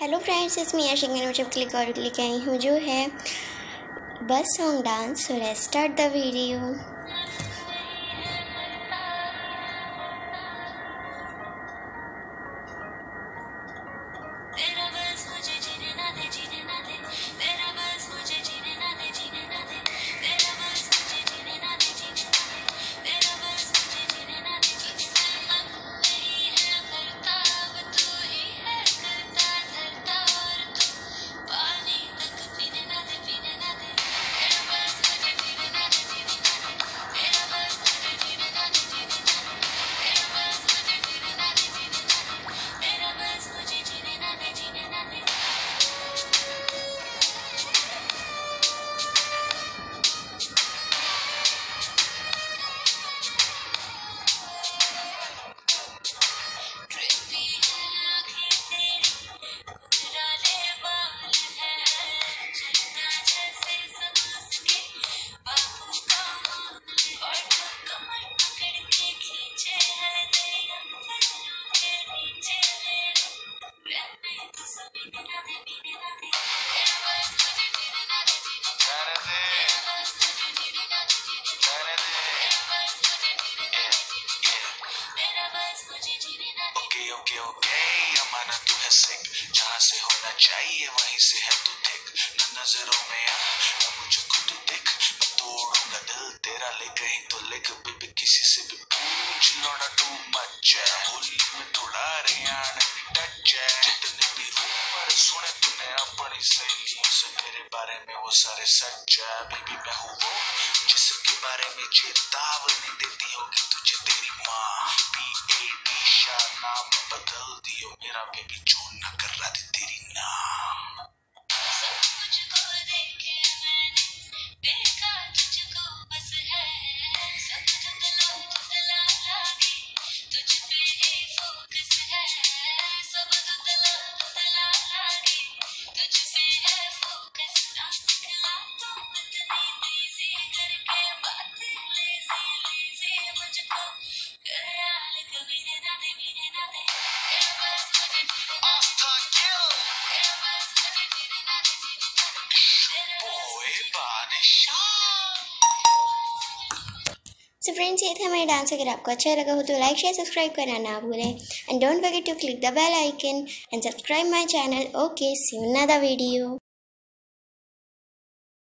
Hello friends इसमें मी आशिक मैंने मुझे क्लिक और क्लिक आई हूँ, जो है बस song dance so let's start the video सिक जहाँ से होना चाहिए वहीं से है तू थिक न नज़रों में आ न मुझको तू दिख मैं तोड़ूँगा दिल तेरा ले कहीं तो लिख बेबी किसी से भी पूछ लौड़ा तू मच है होली में थोड़ा रेयान टच है जितने भी रूमर सुने तूने अपनी सहेलियों से मेरे बारे में वो सारे सच है बेबी मैं हूँ वो जिसके बारे में चेतावनी देती होगी तुझे तेरी माँ पी ए टी शाह नाम बदल Era che picciona, carrate terina. So friends ये था मेरा डांस अगर आपको अच्छा लगा हो तो लाइक शेयर सब्सक्राइब करना ना भूलें। And don't forget to click the bell icon and subscribe my channel okay see you video